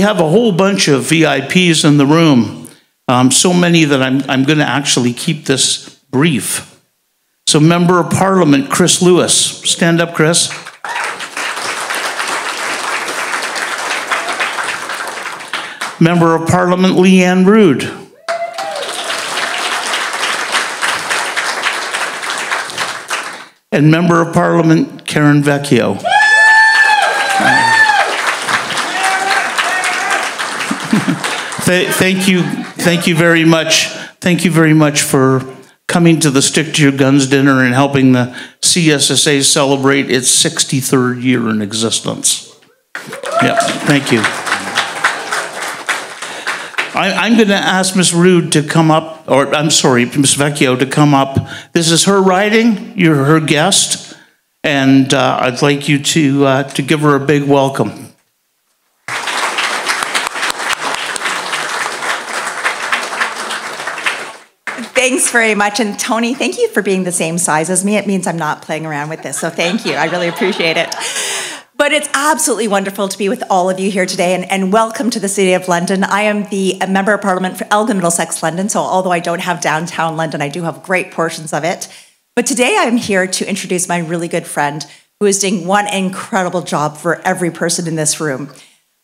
We have a whole bunch of VIPs in the room, um, so many that I'm, I'm going to actually keep this brief. So, Member of Parliament Chris Lewis, stand up, Chris. Member of Parliament Lianne Rood. And Member of Parliament Karen Vecchio. Thank you, thank you very much. Thank you very much for coming to the Stick to Your Guns dinner and helping the CSSA celebrate its 63rd year in existence. Yep, thank you. I, am going to ask Ms. Rood to come up, or I'm sorry, Ms. Vecchio to come up. This is her writing. You're her guest, and uh, I'd like you to uh, to give her a big welcome. Thanks very much. And Tony, thank you for being the same size as me. It means I'm not playing around with this. So thank you. I really appreciate it. But it's absolutely wonderful to be with all of you here today and, and welcome to the City of London. I am the Member of Parliament for Elgin Middlesex London, so although I don't have downtown London, I do have great portions of it. But today I'm here to introduce my really good friend who is doing one incredible job for every person in this room.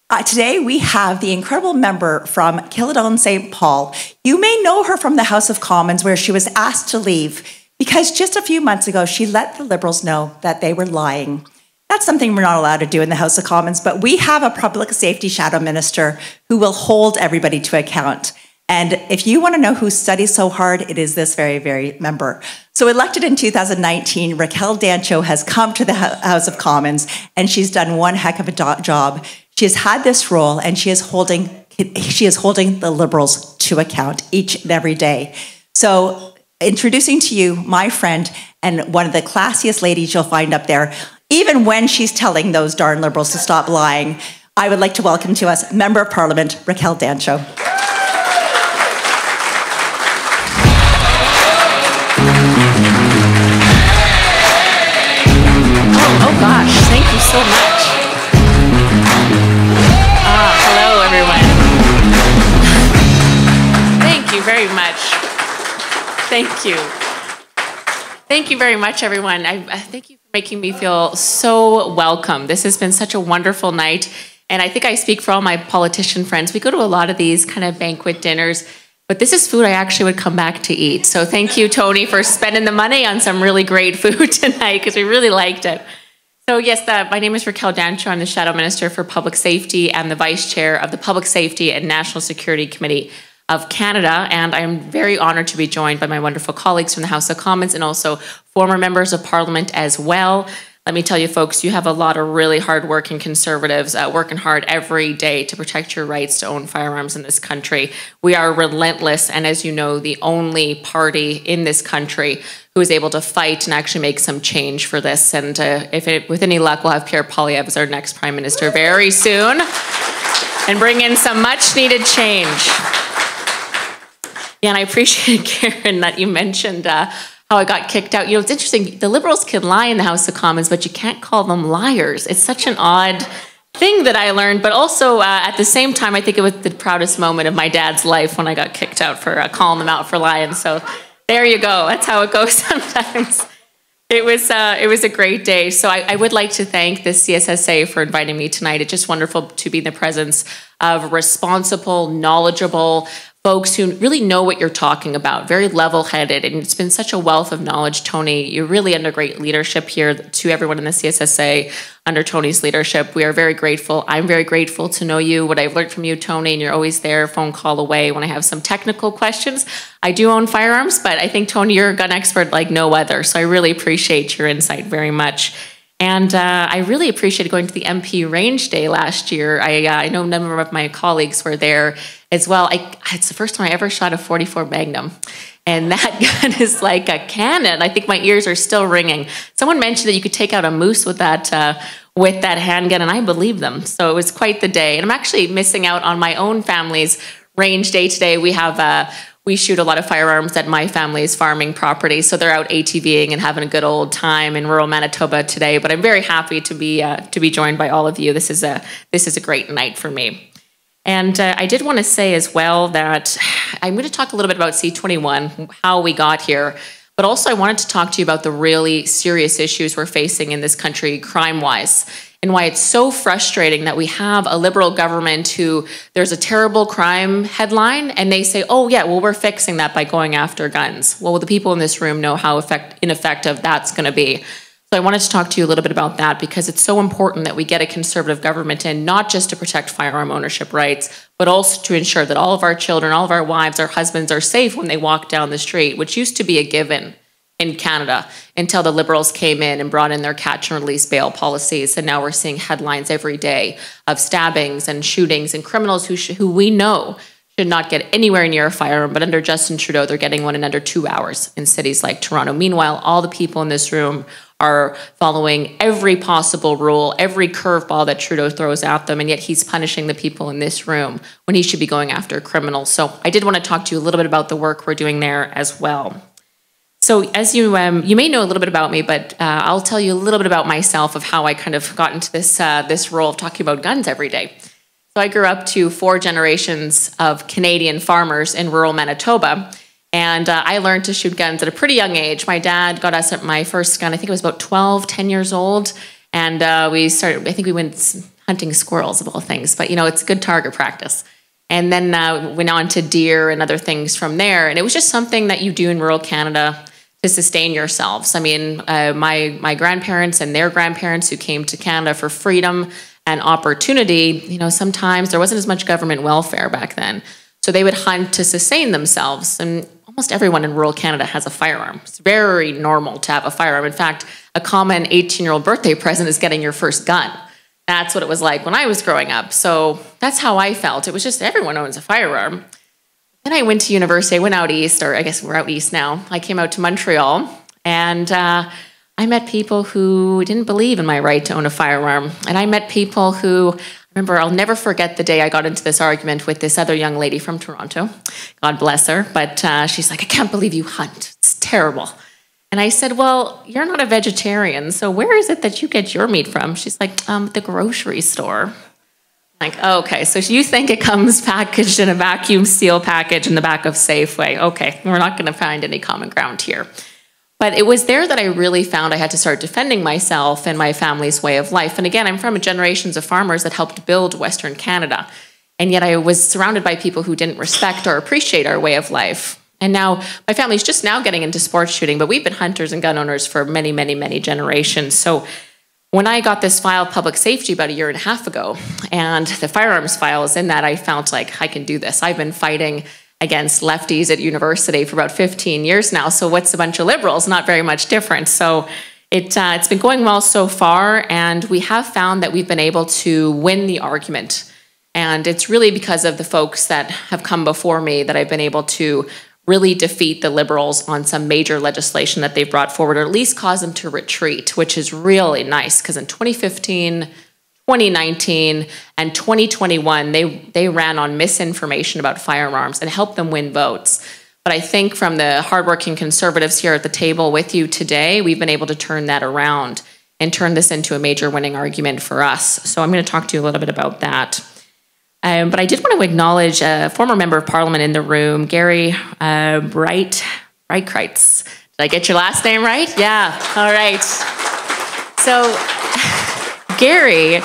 Uh, today we have the incredible member from Kildonan St. Paul. You may know her from the House of Commons, where she was asked to leave because just a few months ago she let the Liberals know that they were lying. That's something we're not allowed to do in the House of Commons, but we have a public safety shadow minister who will hold everybody to account. And if you want to know who studies so hard, it is this very, very member. So, elected in 2019, Raquel Dancho has come to the House of Commons and she's done one heck of a job. She has had this role and she is holding she is holding the liberals to account each and every day. So, introducing to you my friend and one of the classiest ladies you'll find up there, even when she's telling those darn liberals to stop lying. I would like to welcome to us Member of Parliament Raquel Dancho. Thank you. Thank you very much, everyone. I, I thank you for making me feel so welcome. This has been such a wonderful night. And I think I speak for all my politician friends. We go to a lot of these kind of banquet dinners, but this is food I actually would come back to eat. So thank you, Tony, for spending the money on some really great food tonight because we really liked it. So, yes, my name is Raquel Dancho. I'm the Shadow Minister for Public Safety and the Vice Chair of the Public Safety and National Security Committee of Canada. And I'm very honored to be joined by my wonderful colleagues from the House of Commons and also former members of Parliament as well. Let me tell you, folks, you have a lot of really hardworking conservatives uh, working hard every day to protect your rights to own firearms in this country. We are relentless, and as you know, the only party in this country who is able to fight and actually make some change for this. And uh, if it, with any luck, we'll have Pierre Poilievre as our next prime minister very soon and bring in some much needed change. Yeah, and I appreciate, Karen, that you mentioned uh, how I got kicked out. You know, it's interesting. The Liberals can lie in the House of Commons, but you can't call them liars. It's such an odd thing that I learned, but also uh, at the same time, I think it was the proudest moment of my dad's life when I got kicked out for uh, calling them out for lying. So there you go. That's how it goes sometimes. It was uh, it was a great day. So I, I, would like to thank the CSSA for inviting me tonight. It's just wonderful to be in the presence of responsible, knowledgeable, folks who really know what you're talking about, very level headed. And it's been such a wealth of knowledge, Tony. You're really under great leadership here to everyone in the CSSA under Tony's leadership. We are very grateful. I'm very grateful to know you, what I've learned from you, Tony, and you're always there, phone call away when I have some technical questions. I do own firearms, but I think, Tony, you're a gun expert like no other. So I really appreciate your insight very much. And uh, I really appreciated going to the MP Range Day last year. I, uh, I know a number of my colleagues were there as well. I, it's the first time I ever shot a 44 Magnum. And that gun is like a cannon. I think my ears are still ringing. Someone mentioned that you could take out a moose with that uh, with that handgun, and I believe them. So it was quite the day. And I'm actually missing out on my own family's range day today. We have uh, we shoot a lot of firearms at my family's farming property, so they're out ATVing and having a good old time in rural Manitoba today. But I'm very happy to be uh, to be joined by all of you. This is a this is a great night for me. And uh, I did want to say as well that I'm going to talk a little bit about C21, how we got here, but also I wanted to talk to you about the really serious issues we're facing in this country crime wise and why it's so frustrating that we have a liberal government who there's a terrible crime headline and they say, oh, yeah, well, we're fixing that by going after guns. Well, the people in this room know how effect- ineffective that's going to be. So I wanted to talk to you a little bit about that because it's so important that we get a conservative government in, not just to protect firearm ownership rights, but also to ensure that all of our children, all of our wives, our husbands are safe when they walk down the street, which used to be a given in Canada until the Liberals came in and brought in their catch and release bail policies. And now we're seeing headlines every day of stabbings and shootings and criminals who, who we know should not get anywhere near a firearm, but under Justin Trudeau, they're getting one in under two hours in cities like Toronto. Meanwhile, all the people in this room are following every possible rule, every curveball that Trudeau throws at them, and yet he's punishing the people in this room when he should be going after criminals. So I did want to talk to you a little bit about the work we're doing there as well. So, as you um, you may know a little bit about me, but uh, I'll tell you a little bit about myself of how I kind of got into this uh, this role of talking about guns every day. So, I grew up to four generations of Canadian farmers in rural Manitoba, and uh, I learned to shoot guns at a pretty young age. My dad got us my first gun. I think it was about 12, 10 years old, and uh, we started. I think we went hunting squirrels of all things, but you know, it's good target practice and then uh, went on to deer and other things from there. And it was just something that you do in rural Canada to sustain yourselves. I mean, uh, my my grandparents and their grandparents who came to Canada for freedom and opportunity. You know, sometimes there wasn't as much government welfare back then, so they would hunt to sustain themselves. And almost everyone in rural Canada has a firearm. It's very normal to have a firearm. In fact, a common 18 year old birthday present is getting your first gun. That's what it was like when I was growing up. So that's how I felt. It was just everyone owns a firearm. Then I went to university. I went out east, or I guess we're out east now. I came out to Montreal, and uh, I met people who didn't believe in my right to own a firearm. And I met people who, I remember, I'll never forget the day I got into this argument with this other young lady from Toronto. God bless her. But uh, she's like, I can't believe you hunt. It's terrible. And I said, Well, you're not a vegetarian, so where is it that you get your meat from? She's like, um, the grocery store. Like, oh, okay, so you think it comes packaged in a vacuum seal package in the back of Safeway. Okay, we're not going to find any common ground here. But it was there that I really found I had to start defending myself and my family's way of life. And again, I'm from a generations of farmers that helped build Western Canada. And yet I was surrounded by people who didn't respect or appreciate our way of life. And now my family's just now getting into sports shooting, but we've been hunters and gun owners for many, many, many generations. So when I got this file public safety about a year and a half ago, and the firearms file is in that, I felt like I can do this. I've been fighting against lefties at university for about 15 years now. So what's a bunch of liberals? Not very much different. So it, uh, it's been going well so far, and we have found that we've been able to win the argument. And it's really because of the folks that have come before me that I've been able to really defeat the liberals on some major legislation that they've brought forward, or at least cause them to retreat, which is really nice because in 2015, 2019, and 2021, they, they ran on misinformation about firearms and helped them win votes. But I think from the hardworking conservatives here at the table with you today, we've been able to turn that around and turn this into a major winning argument for us. So I'm going to talk to you a little bit about that. Um, but I did want to acknowledge a former member of parliament in the room, Garry uh, Bright, Breitkreuz. Did I get your last name right? Yeah, all right. So, Garry,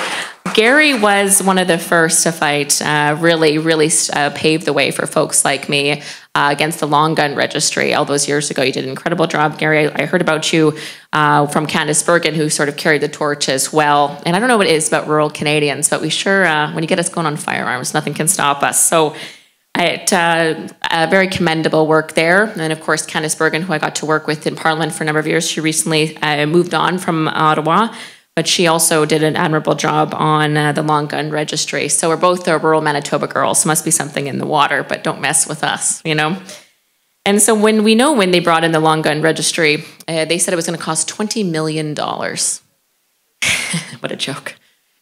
Garry was one of the first to fight, uh, really, really uh, paved the way for folks like me uh, against the long gun registry all those years ago. You did an incredible job, Garry. I, I heard about you uh, from Candice Bergen, who sort of carried the torch as well. And I don't know what it is about rural Canadians, but we sure, uh, when you get us going on firearms, nothing can stop us. So it, uh, very commendable work there. And of course, Candice Bergen, who I got to work with in Parliament for a number of years, she recently uh, moved on from Ottawa but she also did an admirable job on uh, the long gun registry. So we're both the rural Manitoba girls. Must be something in the water, but don't mess with us, you know? And so when we know when they brought in the long gun registry, uh, they said it was going to cost $20 million. what a joke.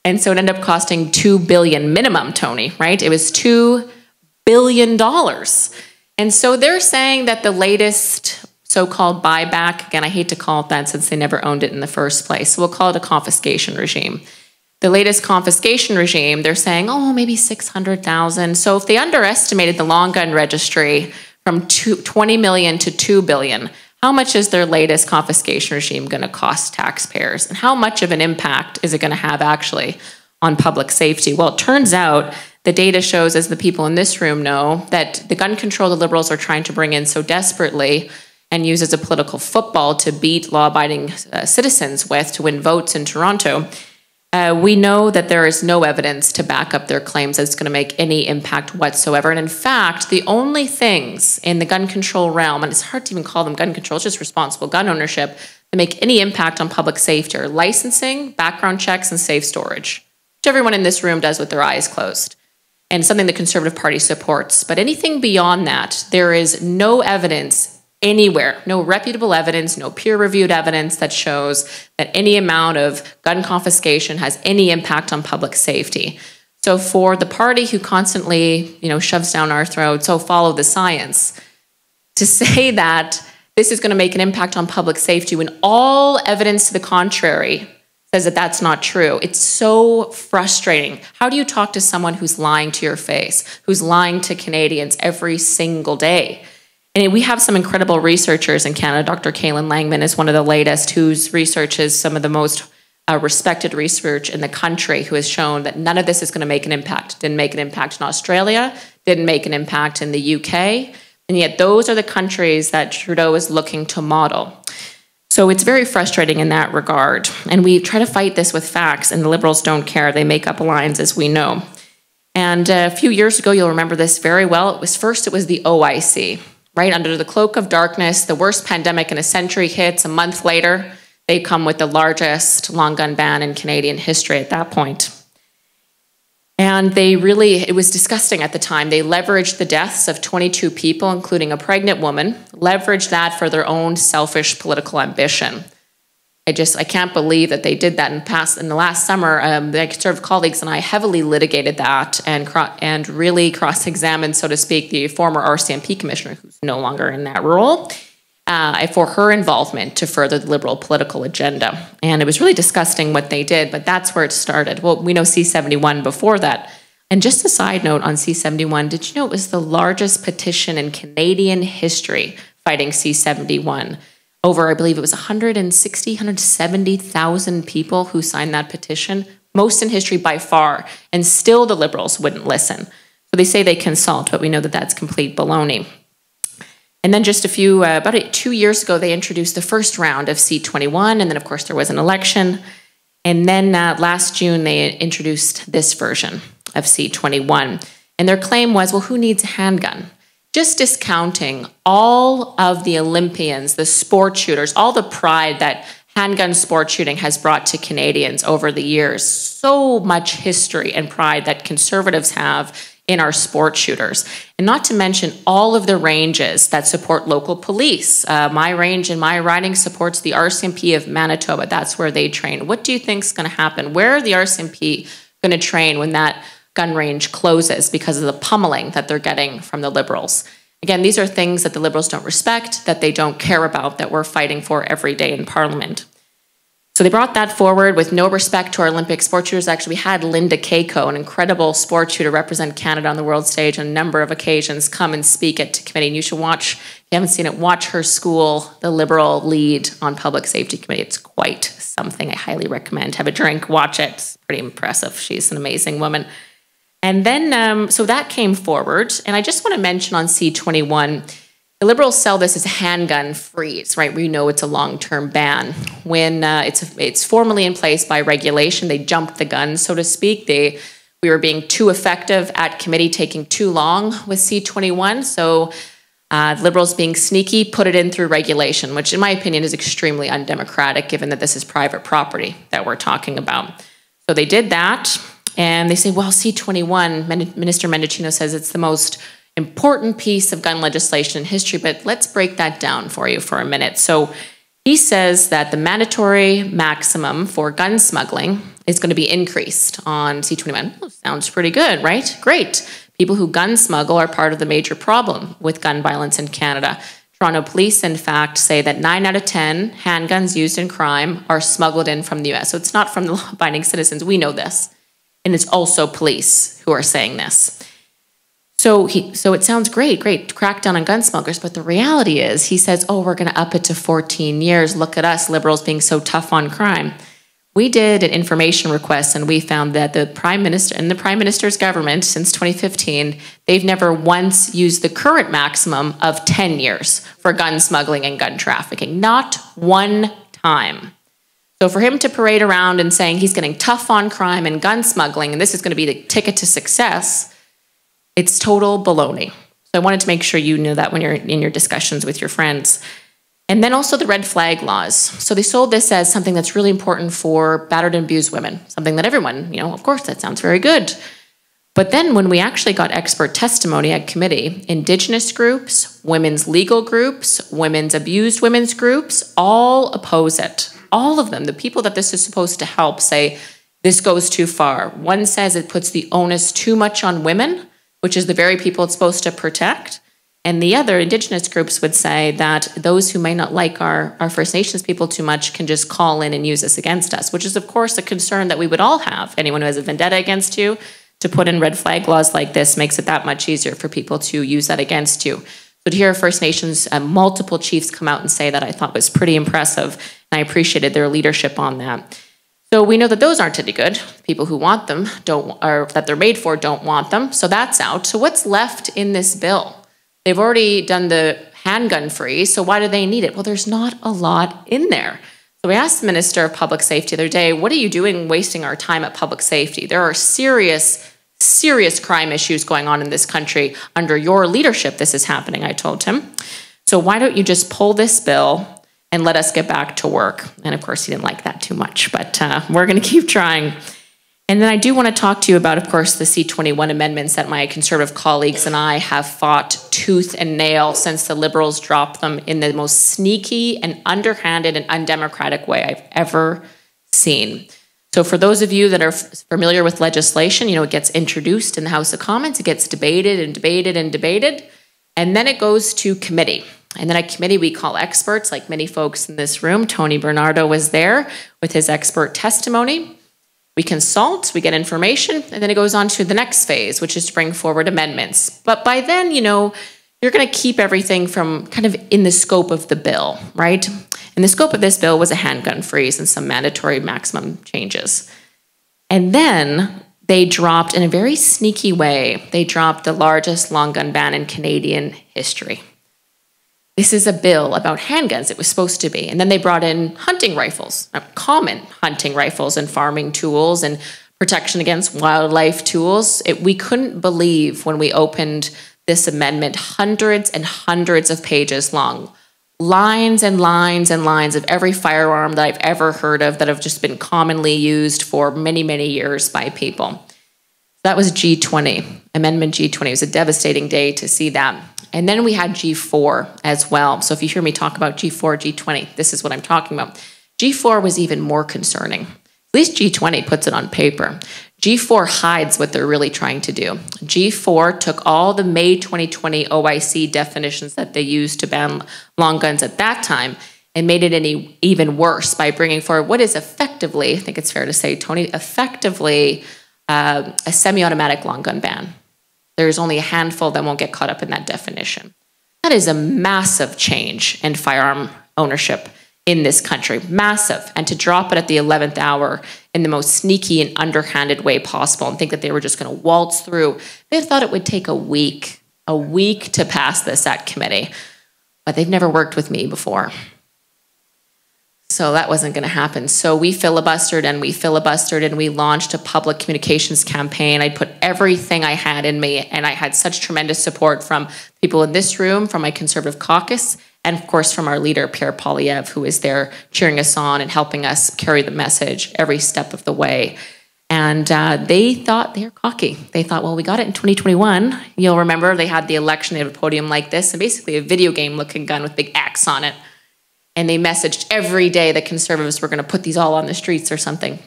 And so it ended up costing 2 billion minimum, Tony, right? It was 2 billion dollars. And so they're saying that the latest so called buyback. Again, I hate to call it that since they never owned it in the first place. So we'll call it a confiscation regime. The latest confiscation regime, they're saying, oh, maybe 600,000. So if they underestimated the long gun registry from two, 20 million to 2 billion, how much is their latest confiscation regime going to cost taxpayers? And how much of an impact is it going to have actually on public safety? Well, it turns out the data shows, as the people in this room know, that the gun control the liberals are trying to bring in so desperately and use as a political football to beat law abiding uh, citizens with to win votes in Toronto. Uh, we know that there is no evidence to back up their claims that it's going to make any impact whatsoever. And in fact, the only things in the gun control realm, and it's hard to even call them gun control, it's just responsible gun ownership, that make any impact on public safety are licensing, background checks, and safe storage, which everyone in this room does with their eyes closed, and something the Conservative Party supports. But anything beyond that, there is no evidence anywhere, no reputable evidence, no peer reviewed evidence that shows that any amount of gun confiscation has any impact on public safety. So for the party who constantly, you know, shoves down our throats, oh, follow the science, to say that this is going to make an impact on public safety when all evidence to the contrary says that that's not true. It's so frustrating. How do you talk to someone who's lying to your face, who's lying to Canadians every single day? And we have some incredible researchers in Canada. Dr. Caillin Langmann is one of the latest, whose research is some of the most uh, respected research in the country, who has shown that none of this is going to make an impact. Didn't make an impact in Australia, didn't make an impact in the UK. And yet, those are the countries that Trudeau is looking to model. So it's very frustrating in that regard. And we try to fight this with facts, and the Liberals don't care. They make up lines, as we know. And uh, a few years ago, you'll remember this very well. It was first, it was the OIC, right under the cloak of darkness. The worst pandemic in a century hits. A month later, they come with the largest long gun ban in Canadian history at that point. And they really, it was disgusting at the time. They leveraged the deaths of 22 people, including a pregnant woman, leveraged that for their own selfish political ambition. I just I can't believe that they did that in the past in the last summer. Um, the conservative colleagues and I heavily litigated that and and really cross-examined, so to speak, the former RCMP commissioner, who's no longer in that role, uh, for her involvement to further the liberal political agenda. And it was really disgusting what they did, but that's where it started. Well, we know C71 before that. And just a side note on C71, did you know it was the largest petition in Canadian history fighting C71? Over, I believe it was 160, 170,000 people who signed that petition, most in history by far, and still the Liberals wouldn't listen. So they say they consult, but we know that that's complete baloney. And then just a few, uh, about two years ago, they introduced the first round of C21, and then of course there was an election. And then uh, last June, they introduced this version of C21. And their claim was, well, who needs a handgun? Just discounting all of the Olympians, the sport shooters, all the pride that handgun sport shooting has brought to Canadians over the years. So much history and pride that conservatives have in our sport shooters. And not to mention all of the ranges that support local police. Uh, my range in my riding supports the RCMP of Manitoba. That's where they train. What do you think is going to happen? Where are the RCMP going to train when that gun range closes because of the pummeling that they're getting from the liberals. Again, these are things that the liberals don't respect, that they don't care about, that we're fighting for every day in parliament. So they brought that forward with no respect to our Olympic sport shooters. Actually, we had Lynda Kiejko, an incredible sport shooter, represent Canada on the world stage on a number of occasions, come and speak at committee. And you should watch, if you haven't seen it, watch her school, the Liberal lead on public safety committee. It's quite something I highly recommend. Have a drink, watch it. It's pretty impressive. She's an amazing woman. And then, um, so that came forward. And I just want to mention on C21, the Liberals sell this as a handgun freeze, right? We know it's a long term ban. When uh, it's, it's formally in place by regulation, they jumped the gun, so to speak. They, we were being too effective at committee, taking too long with C21. So uh, Liberals being sneaky put it in through regulation, which, in my opinion, is extremely undemocratic given that this is private property that we're talking about. So they did that. And they say, well, C21, Minister Mendicino says it's the most important piece of gun legislation in history, but let's break that down for you for a minute. So he says that the mandatory maximum for gun smuggling is going to be increased on C21. Oh, sounds pretty good, right? Great. People who gun smuggle are part of the major problem with gun violence in Canada. Toronto police, in fact, say that nine out of 10 handguns used in crime are smuggled in from the US. So it's not from the law abiding citizens. We know this. And it's also police who are saying this. So he, so it sounds great, great, crackdown on gun smugglers, but the reality is, he says, "Oh, we're going to up it to 14 years. Look at us, liberals, being so tough on crime." We did an information request, and we found that the prime minister and the prime minister's government since 2015, they've never once used the current maximum of 10 years for gun smuggling and gun trafficking. Not one time. So for him to parade around and saying he's getting tough on crime and gun smuggling, and this is going to be the ticket to success it's total baloney. So I wanted to make sure you knew that when you're in your discussions with your friends. And then also the red flag laws. So they sold this as something that's really important for battered and abused women, something that everyone, you know, of course, that sounds very good. But then when we actually got expert testimony at committee, Indigenous groups, women's legal groups, women's abused women's groups all oppose it. All of them, the people that this is supposed to help, say this goes too far. One says it puts the onus too much on women which is the very people it's supposed to protect. And the other indigenous groups would say that those who may not like our, our First Nations people too much can just call in and use this against us, which is, of course, a concern that we would all have. Anyone who has a vendetta against you, to put in red flag laws like this makes it that much easier for people to use that against you. So to hear First Nations, uh, multiple chiefs come out and say that I thought was pretty impressive, I appreciated their leadership on that. So we know that those aren't any good. People who want them don't, or that they're made for don't want them. So that's out. So what's left in this bill? They've already done the handgun free. So why do they need it? Well, there's not a lot in there. So we asked the Minister of Public Safety the other day, what are you doing wasting our time at public safety? There are serious, serious crime issues going on in this country. Under your leadership, this is happening, I told him. So why don't you just pull this bill and let us get back to work. And of course, he didn't like that too much, but uh, we're going to keep trying. And then I do want to talk to you about, of course, the C21 amendments that my conservative colleagues and I have fought tooth and nail since the Liberals dropped them in the most sneaky and underhanded and undemocratic way I've ever seen. So, for those of you that are familiar with legislation, you know, it gets introduced in the House of Commons, it gets debated and debated and debated, and then it goes to committee. And then a committee we call experts, like many folks in this room. Tony Bernardo was there with his expert testimony. We consult, we get information, and then it goes on to the next phase, which is to bring forward amendments. But by then, you know, you're going to keep everything from kind of in the scope of the bill, right? And the scope of this bill was a handgun freeze and some mandatory maximum changes. And then they dropped, in a very sneaky way, they dropped the largest long gun ban in Canadian history. This is a bill about handguns, it was supposed to be. And then they brought in hunting rifles, uh, common hunting rifles and farming tools and protection against wildlife tools. It, we couldn't believe when we opened this amendment, hundreds and hundreds of pages long, lines and lines and lines of every firearm that I've ever heard of that have just been commonly used for many, many years by people. That was G20, Amendment G20. It was a devastating day to see that. And then we had G4 as well. So if you hear me talk about G4, G20, this is what I'm talking about. G4 was even more concerning. At least G20 puts it on paper. G4 hides what they're really trying to do. G4 took all the May 2020 OIC definitions that they used to ban long guns at that time and made it any even worse by bringing forward what is effectively, I think it's fair to say, Tony, effectively uh, a semi-automatic long gun ban. There's only a handful that won't get caught up in that definition. That is a massive change in firearm ownership in this country. Massive. And to drop it at the 11th hour in the most sneaky and underhanded way possible and think that they were just going to waltz through. They thought it would take a week, a week to pass this at committee. But they've never worked with me before. So that wasn't going to happen. So we filibustered and we filibustered and we launched a public communications campaign. I put everything I had in me, and I had such tremendous support from people in this room, from my conservative caucus, and of course from our leader, Pierre Poilievre, who is there cheering us on and helping us carry the message every step of the way. And uh, they thought they were cocky. They thought, well, we got it in 2021. You'll remember they had the election, they had a podium like this, and basically a video game looking gun with big X on it and they messaged every day that conservatives were going to put these all on the streets or something.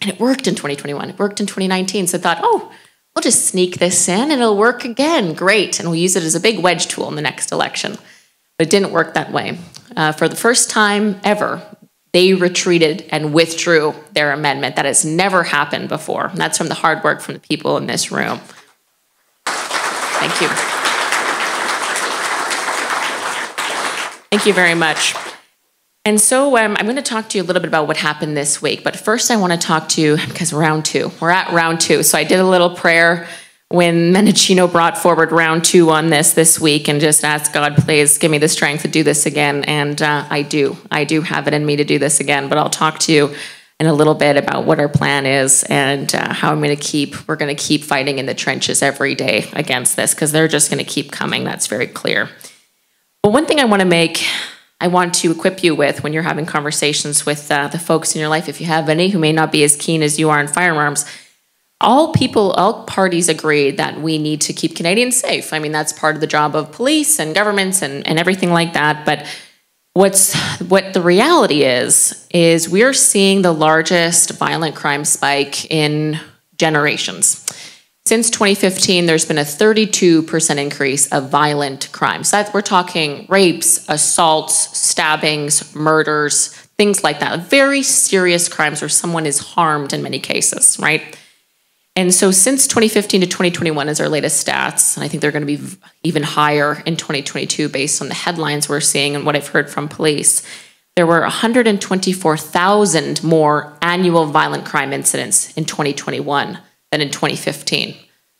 And it worked in 2021. It worked in 2019. So I thought, oh, we'll just sneak this in and it'll work again. Great. And we'll use it as a big wedge tool in the next election. But it didn't work that way. Uh, for the first time ever, they retreated and withdrew their amendment. That has never happened before. And that's from the hard work from the people in this room. Thank you. Thank you very much. And so um, I'm going to talk to you a little bit about what happened this week. But first, I want to talk to you because round two, we're at round two. So I did a little prayer when Mendicino brought forward round two on this this week and just asked God, please give me the strength to do this again. And uh, I do. I do have it in me to do this again. But I'll talk to you in a little bit about what our plan is and uh, how I'm going to keep, we're going to keep fighting in the trenches every day against this because they're just going to keep coming. That's very clear. But one thing I want to make I want to equip you with when you're having conversations with uh, the folks in your life, if you have any who may not be as keen as you are in firearms. All people, all parties agree that we need to keep Canadians safe. I mean, that's part of the job of police and governments and, and everything like that. But what's what the reality is is we're seeing the largest violent crime spike in generations. Since 2015, there's been a 32% increase of violent crimes. We're talking rapes, assaults, stabbings, murders, things like that. Very serious crimes where someone is harmed in many cases, right? And so since 2015 to 2021 is our latest stats, and I think they're going to be even higher in 2022 based on the headlines we're seeing and what I've heard from police. There were 124,000 more annual violent crime incidents in 2021 than in 2015.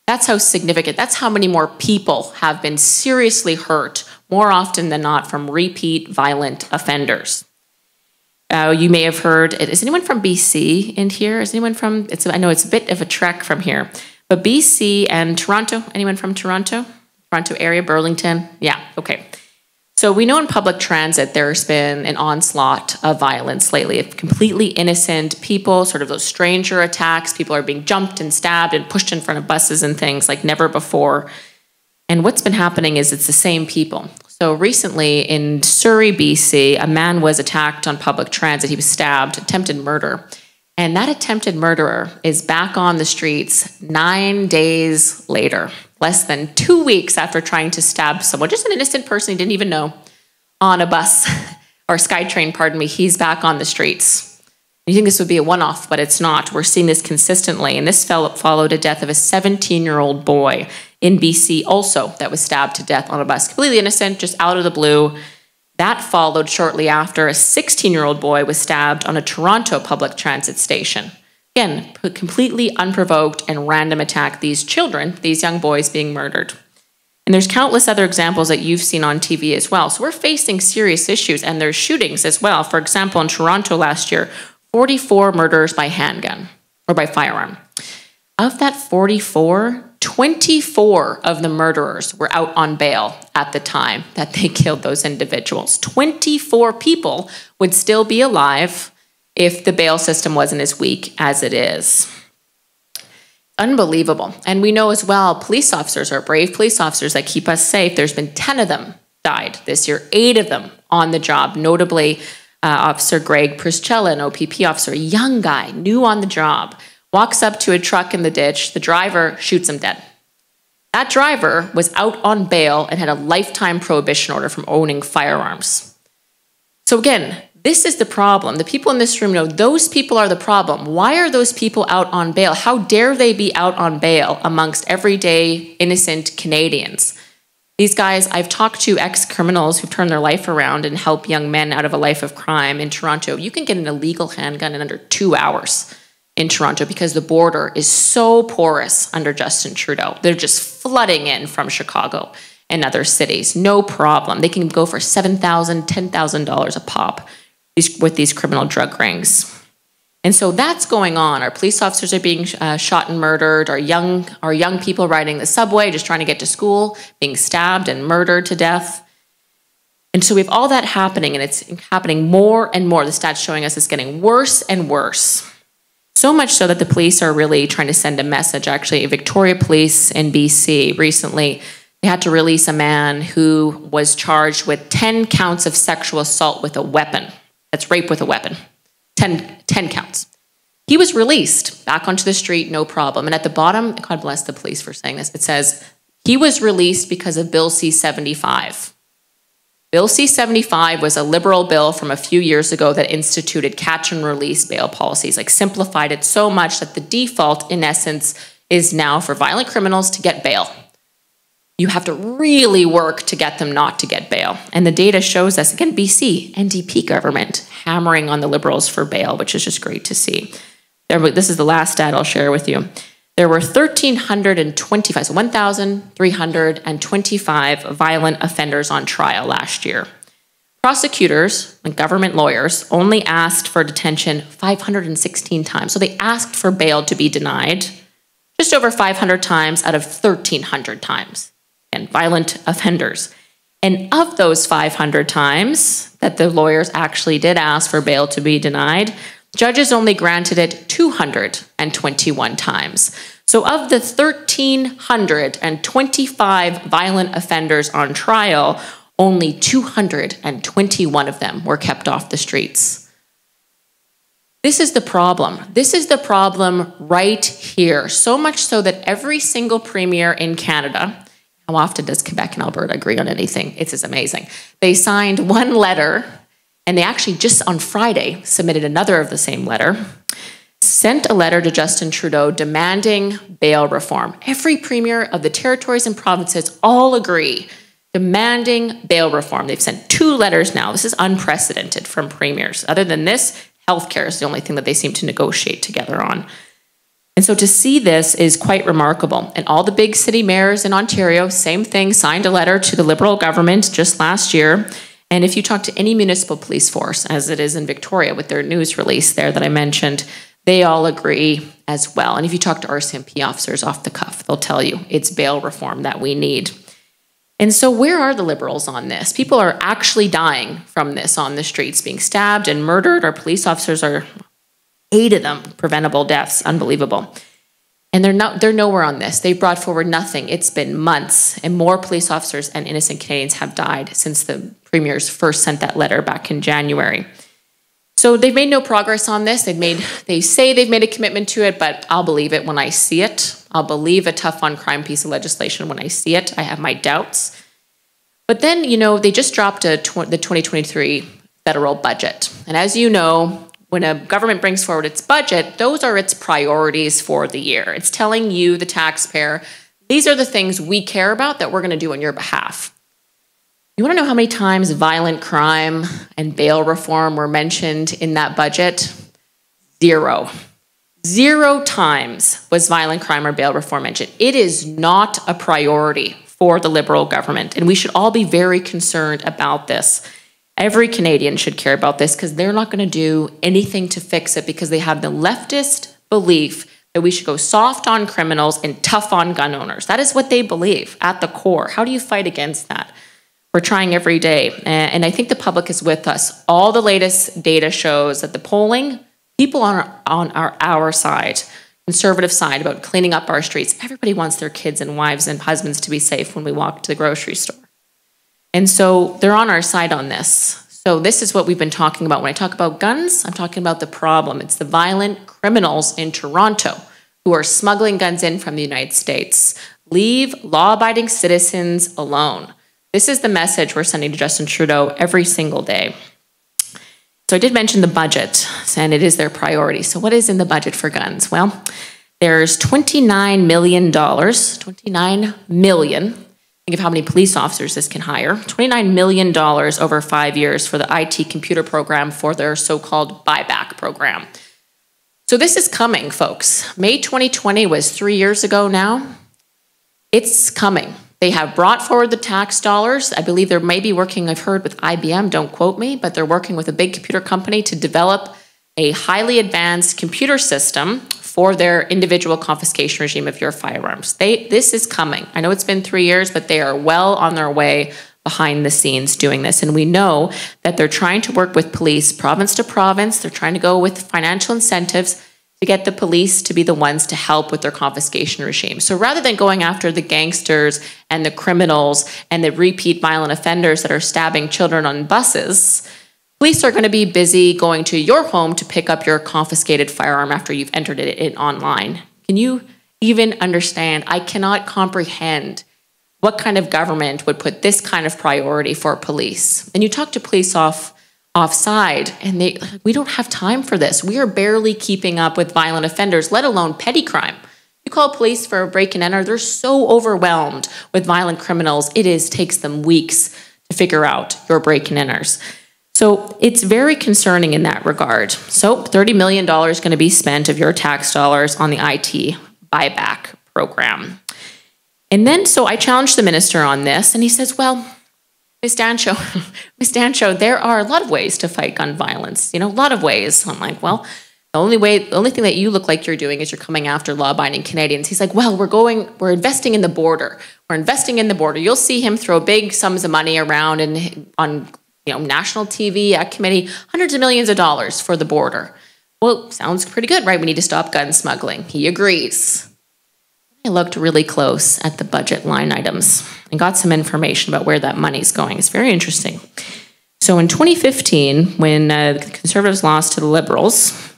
That's how significant, that's how many more people have been seriously hurt more often than not from repeat violent offenders. Uh, you may have heard, is anyone from BC in here? Is anyone from, it's, I know it's a bit of a trek from here, but BC and Toronto, anyone from Toronto? Toronto area, Burlington? Yeah, okay. So we know in public transit there's been an onslaught of violence lately of completely innocent people, sort of those stranger attacks. People are being jumped and stabbed and pushed in front of buses and things like never before. And what's been happening is it's the same people. So recently in Surrey, BC, a man was attacked on public transit. He was stabbed, attempted murder. And that attempted murderer is back on the streets nine days later less than two weeks after trying to stab someone, just an innocent person he didn't even know, on a bus or SkyTrain, pardon me, he's back on the streets. You think this would be a one off, but it's not. We're seeing this consistently. And this followed a death of a 17 year old boy in BC, also, that was stabbed to death on a bus. Completely innocent, just out of the blue. That followed shortly after a 16 year old boy was stabbed on a Toronto public transit station. Again, completely unprovoked and random attack these children, these young boys being murdered. And there's countless other examples that you've seen on TV as well. So we're facing serious issues, and there's shootings as well. For example, in Toronto last year, 44 murders by handgun or by firearm. Of that 44, 24 of the murderers were out on bail at the time that they killed those individuals. 24 people would still be alive if the bail system wasn't as weak as it is. Unbelievable. And we know as well, police officers are brave police officers that keep us safe. There's been 10 of them died this year, eight of them on the job, notably uh, Officer Greg Pierzchala, an OPP officer, a young guy, new on the job, walks up to a truck in the ditch. The driver shoots him dead. That driver was out on bail and had a lifetime prohibition order from owning firearms. So, again, this is the problem. The people in this room know those people are the problem. Why are those people out on bail? How dare they be out on bail amongst everyday innocent Canadians? These guys, I've talked to ex criminals who've turned their life around and help young men out of a life of crime in Toronto. You can get an illegal handgun in under two hours in Toronto because the border is so porous under Justin Trudeau. They're just flooding in from Chicago and other cities. No problem. They can go for $7,000, $10,000 a pop with these criminal drug rings. And so that's going on. Our police officers are being uh, shot and murdered. Our young, our young people riding the subway, just trying to get to school, being stabbed and murdered to death. And so we have all that happening, and it's happening more and more. The stats showing us it's getting worse and worse. So much so that the police are really trying to send a message. Actually, Victoria Police in BC recently they had to release a man who was charged with 10 counts of sexual assault with a weapon. That's rape with a weapon. 10, 10 counts. He was released back onto the street, no problem. And at the bottom, God bless the police for saying this, it says he was released because of Bill C 75. Bill C 75 was a liberal bill from a few years ago that instituted catch and release bail policies, like simplified it so much that the default, in essence, is now for violent criminals to get bail. You have to really work to get them not to get bail. And the data shows us, again, BC, NDP government, hammering on the Liberals for bail, which is just great to see. This is the last stat I'll share with you. There were 1,325, so 1,325 violent offenders on trial last year. Prosecutors and government lawyers only asked for detention 516 times. So they asked for bail to be denied just over 500 times out of 1,300 times. And violent offenders. And of those 500 times that the lawyers actually did ask for bail to be denied, Judges only granted it 221 times. So, of the 1,325 violent offenders on trial, only 221 of them were kept off the streets. This is the problem. This is the problem right here. So much so that every single premier in Canada, how often does Quebec and Alberta agree on anything? It's just amazing. They signed one letter and they actually just on Friday submitted another of the same letter, sent a letter to Justin Trudeau demanding bail reform. Every premier of the territories and provinces all agree demanding bail reform. They've sent two letters now. This is unprecedented from premiers. Other than this, healthcare is the only thing that they seem to negotiate together on. And so to see this is quite remarkable. And all the big city mayors in Ontario, same thing, signed a letter to the Liberal government just last year and if you talk to any municipal police force, as it is in Victoria with their news release there that I mentioned, they all agree as well. And if you talk to RCMP officers off the cuff, they'll tell you it's bail reform that we need. And so, where are the liberals on this? People are actually dying from this on the streets, being stabbed and murdered. Our police officers are eight of them preventable deaths. Unbelievable. And they're not they're nowhere on this. They've brought forward nothing. It's been months, and more police officers and innocent Canadians have died since the premiers first sent that letter back in January. So they've made no progress on this. They've made they say they've made a commitment to it, but I'll believe it when I see it. I'll believe a tough on crime piece of legislation when I see it. I have my doubts. But then, you know, they just dropped a tw- the 2023 federal budget. And as you know, when a government brings forward its budget, those are its priorities for the year. It's telling you, the taxpayer, these are the things we care about that we're going to do on your behalf. You want to know how many times violent crime and bail reform were mentioned in that budget? Zero. Zero times was violent crime or bail reform mentioned. It is not a priority for the Liberal government, and we should all be very concerned about this. Every Canadian should care about this because they're not going to do anything to fix it because they have the leftist belief that we should go soft on criminals and tough on gun owners. That is what they believe at the core. How do you fight against that? We're trying every day. And I think the public is with us. All the latest data shows that the polling, people our, on our, our side, conservative side about cleaning up our streets, everybody wants their kids and wives and husbands to be safe when we walk to the grocery store. And so they're on our side on this. So this is what we've been talking about. When I talk about guns, I'm talking about the problem. It's the violent criminals in Toronto who are smuggling guns in from the United States. Leave law abiding citizens alone. This is the message we're sending to Justin Trudeau every single day. So I did mention the budget, and it is their priority. So what is in the budget for guns? Well, there's $29 million, 29 million. Think of how many police officers this can hire. $29 million over five years for the IT computer program for their so-called buyback program. So this is coming, folks. May 2020 was three years ago now. It's coming. They have brought forward the tax dollars. I believe they're maybe working, I've heard with IBM, don't quote me, but they're working with a big computer company to develop a highly advanced computer system for their individual confiscation regime of your firearms. They, this is coming. I know it's been three years, but they are well on their way behind the scenes doing this. And we know that they're trying to work with police province to province. They're trying to go with financial incentives to get the police to be the ones to help with their confiscation regime. So rather than going after the gangsters and the criminals and the repeat violent offenders that are stabbing children on buses, police are going to be busy going to your home to pick up your confiscated firearm after you've entered it in online. Can you even understand? I cannot comprehend what kind of government would put this kind of priority for police? And you talk to police off offside and they we don't have time for this. We are barely keeping up with violent offenders, let alone petty crime. You call police for a break and enter, they're so overwhelmed with violent criminals. It is takes them weeks to figure out your break and enters. So it's very concerning in that regard. So $30 million is going to be spent of your tax dollars on the IT buyback program. And then, so I challenged the minister on this, and he says, well, Ms. Dancho, Ms. Dancho, there are a lot of ways to fight gun violence, you know, a lot of ways. I'm like, well, the only way, the only thing that you look like you're doing is you're coming after law-abiding Canadians. He's like, well, we're going, we're investing in the border. We're investing in the border. You'll see him throw big sums of money around and on, you know, national TV at committee, hundreds of millions of dollars for the border. Well, sounds pretty good, right? We need to stop gun smuggling. He agrees. I looked really close at the budget line items and got some information about where that money's going. It's very interesting. So in 2015, when uh, the Conservatives lost to the Liberals,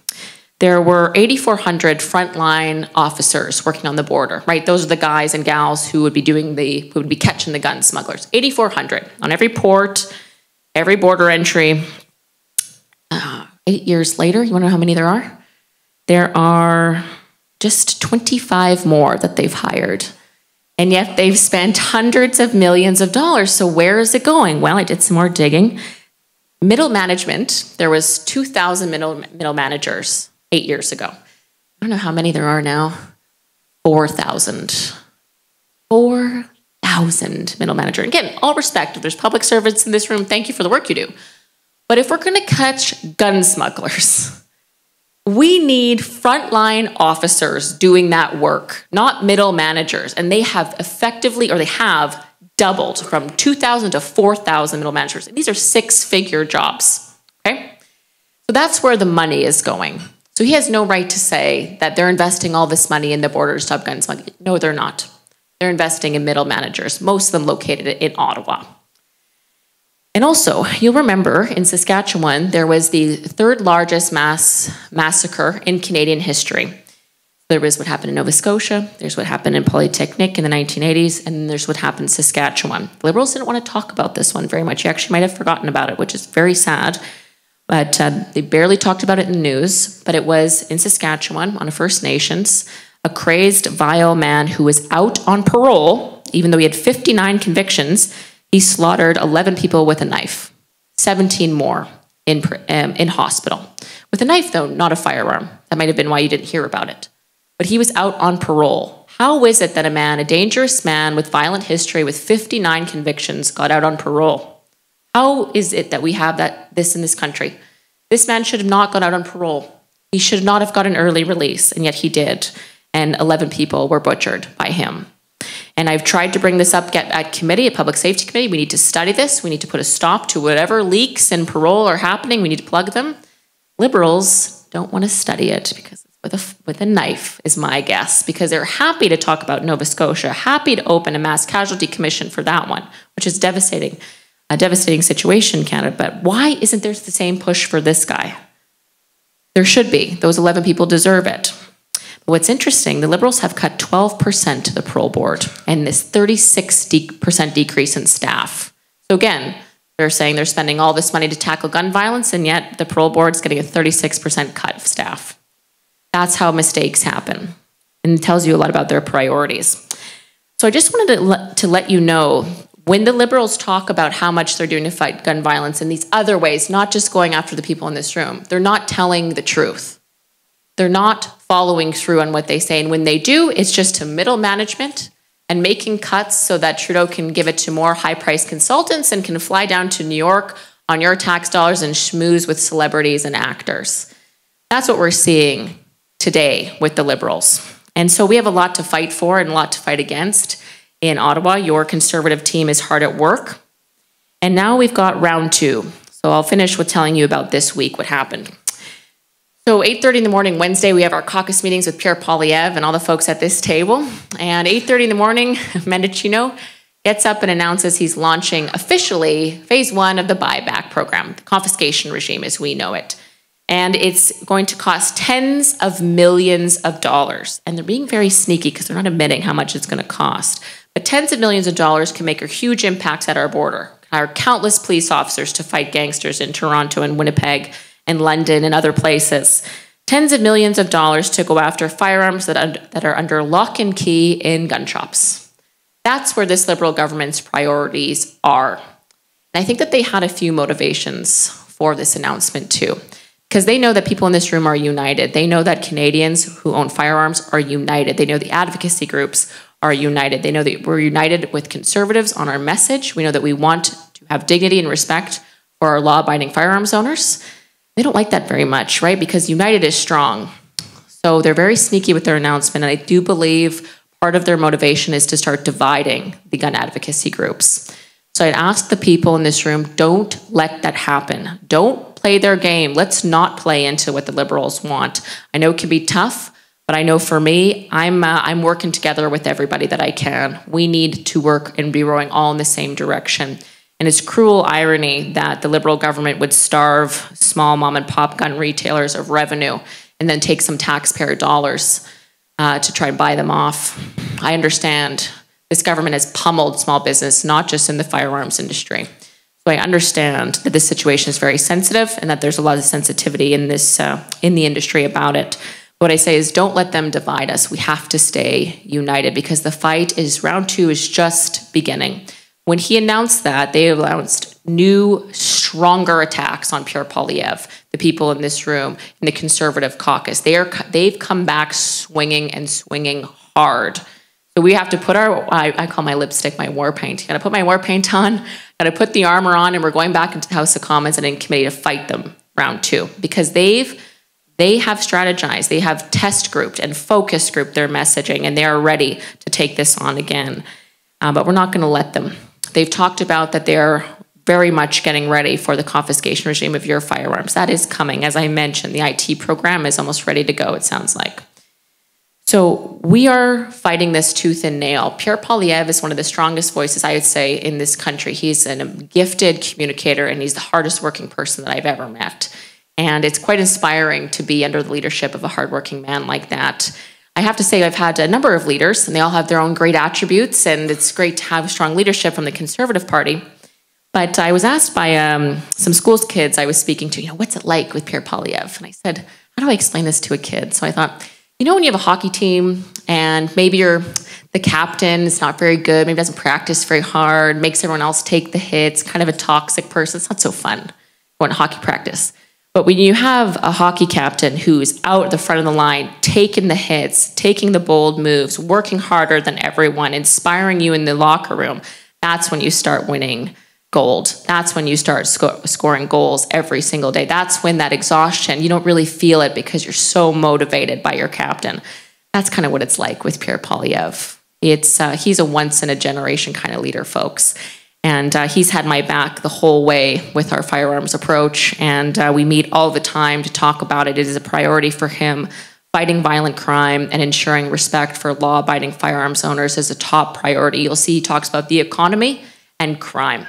there were 8,400 frontline officers working on the border, right? Those are the guys and gals who would be doing the, who would be catching the gun smugglers. 8,400 on every port, every border entry. Uh, eight years later, you wanna know how many there are? There are just 25 more that they've hired. And yet they've spent hundreds of millions of dollars. So where is it going? Well, I did some more digging. Middle management, there was 2,000 middle, middle managers eight years ago. I don't know how many there are now. 4,000. 4,000 middle manager. Again, all respect, if there's public servants in this room, thank you for the work you do. But if we're gonna catch gun smugglers, we need frontline officers doing that work, not middle managers. And they have effectively, or they have doubled from 2,000 to 4,000 middle managers. And these are six figure jobs. Okay? So that's where the money is going. So he has no right to say that they're investing all this money in the border to stop gun smuggling. No, they're not. They're investing in middle managers, most of them located in Ottawa. And also, you'll remember in Saskatchewan, there was the third largest mass massacre in Canadian history. There was what happened in Nova Scotia, there's what happened in Polytechnic in the 1980s, and there's what happened in Saskatchewan. The Liberals didn't want to talk about this one very much. You actually might have forgotten about it, which is very sad. But uh, they barely talked about it in the news. But it was in Saskatchewan on a First Nations, a crazed, vile man who was out on parole, even though he had 59 convictions he slaughtered 11 people with a knife, 17 more in, um, in hospital. With a knife, though, not a firearm. That might have been why you didn't hear about it. But he was out on parole. How is it that a man, a dangerous man with violent history with 59 convictions, got out on parole? How is it that we have that this in this country? This man should have not got out on parole. He should not have got an early release, and yet he did. And 11 people were butchered by him. And I've tried to bring this up at committee, at public safety committee. We need to study this. We need to put a stop to whatever leaks and parole are happening. We need to plug them. Liberals don't want to study it because it's with a, with a knife, is my guess, because they're happy to talk about Nova Scotia, happy to open a mass casualty commission for that one, which is devastating, a devastating situation in Canada. But why isn't there the same push for this guy? There should be. Those 11 people deserve it. What's interesting, the Liberals have cut 12% to the parole board and this 36% decrease in staff. So again, they're saying they're spending all this money to tackle gun violence, and yet the parole board's getting a 36% cut of staff. That's how mistakes happen. And it tells you a lot about their priorities. So I just wanted to let, to let you know when the liberals talk about how much they're doing to fight gun violence in these other ways, not just going after the people in this room, they're not telling the truth. They're not following through on what they say. And when they do, it's just to middle management and making cuts so that Trudeau can give it to more high priced consultants and can fly down to New York on your tax dollars and schmooze with celebrities and actors. That's what we're seeing today with the Liberals. And so we have a lot to fight for and a lot to fight against. In Ottawa, your conservative team is hard at work. And now we've got round two. So I'll finish with telling you about this week, what happened. So 8.30 in the morning Wednesday, we have our caucus meetings with Pierre Poilievre and all the folks at this table. And 8.30 in the morning, Mendicino gets up and announces he's launching officially phase one of the buyback program, the confiscation regime as we know it. And it's going to cost tens of millions of dollars. And they're being very sneaky because they're not admitting how much it's going to cost. But tens of millions of dollars can make a huge impact at our border. Hire countless police officers to fight gangsters in Toronto and Winnipeg and London and other places. Tens of millions of dollars to go after firearms that, that are under lock and key in gun shops. That's where this Liberal government's priorities are. And I think that they had a few motivations for this announcement too because they know that people in this room are united. They know that Canadians who own firearms are united. They know the advocacy groups are united. They know that we're united with conservatives on our message. We know that we want to have dignity and respect for our law abiding firearms owners. They don't like that very much, right? Because united is strong. So they're very sneaky with their announcement. And I do believe part of their motivation is to start dividing the gun advocacy groups. So I'd ask the people in this room don't let that happen. Don't play their game. Let's not play into what the liberals want. I know it can be tough, but I know for me, I'm uh, I'm working together with everybody that I can. We need to work and be rowing all in the same direction. And it's cruel irony that the liberal government would starve small mom and pop gun retailers of revenue and then take some taxpayer dollars uh, to try and buy them off. I understand this government has pummeled small business, not just in the firearms industry. So I understand that this situation is very sensitive and that there's a lot of sensitivity in this uh, in the industry about it. What I say is don't let them divide us. We have to stay united because the fight is round two is just beginning. When he announced that, they announced new, stronger attacks on Pierre Poilievre, the people in this room, in the Conservative caucus. They are they've come back swinging and swinging hard. So we have to put our, I, I call my lipstick my war paint. Got to put my war paint on, got to put the armor on, and we're going back into the House of Commons and in committee to fight them round two because they've, they have strategized, they have test grouped and focus grouped their messaging, and they are ready to take this on again. Uh, but we're not going to let them. They've talked about that they're very much getting ready for the confiscation regime of your firearms. That is coming. As I mentioned, the IT program is almost ready to go, it sounds like. So we are fighting this tooth and nail. Pierre Poilievre is one of the strongest voices, I would say, in this country. He's a gifted communicator and he's the hardest working person that I've ever met. And it's quite inspiring to be under the leadership of a hardworking man like that. I have to say, I've had a number of leaders, and they all have their own great attributes, and it's great to have strong leadership from the Conservative Party. But I was asked by um, some schools kids I was speaking to, you know, what's it like with Pierre Poilievre? And I said, how do I explain this to a kid? So I thought, you know when you have a hockey team and maybe you're the captain is not very good, maybe doesn't practice very hard, makes everyone else take the hits, kind of a toxic person. It's not so fun going to hockey practice. But when you have a hockey captain who's out at the front of the line, taking the hits, taking the bold moves, working harder than everyone, inspiring you in the locker room, that's when you start winning gold. That's when you start sco- scoring goals every single day. That's when that exhaustion, you don't really feel it because you're so motivated by your captain. That's kind of what it's like with Pierre Poilievre. It's uh, he's a once in a generation kind of leader, folks. And uh, he's had my back the whole way with our firearms approach. And uh, we meet all the time to talk about it. It is a priority for him. Fighting violent crime and ensuring respect for law abiding firearms owners is a top priority. You'll see he talks about the economy and crime.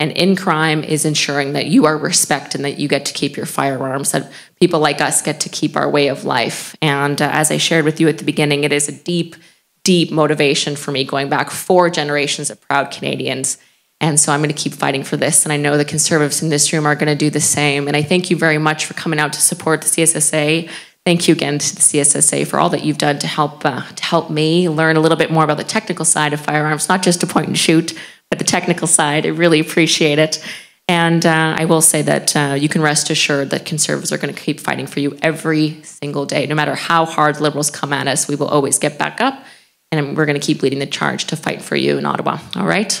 And in crime is ensuring that you are respected and that you get to keep your firearms, that people like us get to keep our way of life. And uh, as I shared with you at the beginning, it is a deep, deep motivation for me going back four generations of proud Canadians. And so I'm going to keep fighting for this. And I know the conservatives in this room are going to do the same. And I thank you very much for coming out to support the CSSA. Thank you again to the CSSA for all that you've done to help uh, to help me learn a little bit more about the technical side of firearms, not just to point and shoot, but the technical side. I really appreciate it. And uh, I will say that uh, you can rest assured that conservatives are going to keep fighting for you every single day. No matter how hard liberals come at us, we will always get back up. And we're going to keep leading the charge to fight for you in Ottawa. All right?